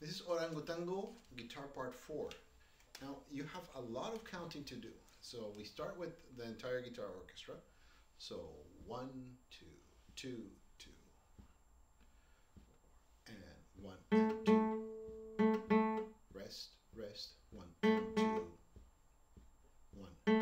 This is Orango Tango guitar part four. Now you have a lot of counting to do. So we start with the entire guitar orchestra. So one, two, two, two, and one two. Rest, rest, one two. One,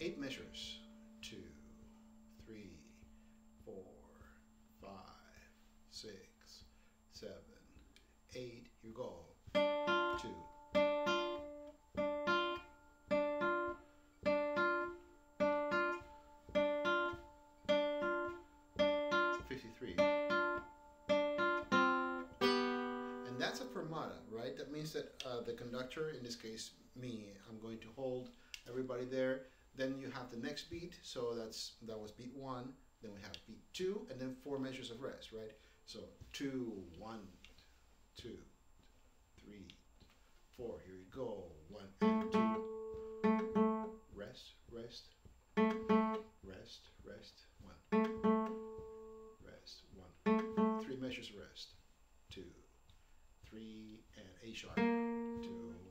Eight measures. Two, three, four, five, six, seven, eight. You go. That's a fermata, right? That means that uh, the conductor, in this case me, I'm going to hold everybody there. Then you have the next beat, so that's that was beat one. Then we have beat two, and then four measures of rest, right? So two, one, two, three, four. Here you go. One and two. Rest, rest, rest, rest. One. Rest. One. Three measures of rest. Two, three, and A sharp. Two.